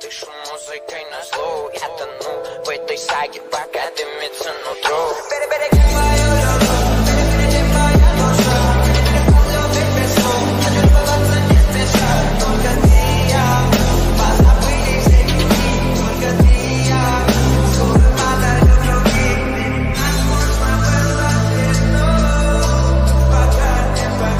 Дышу музыкой на зло Я тону в этой саге, пока дымится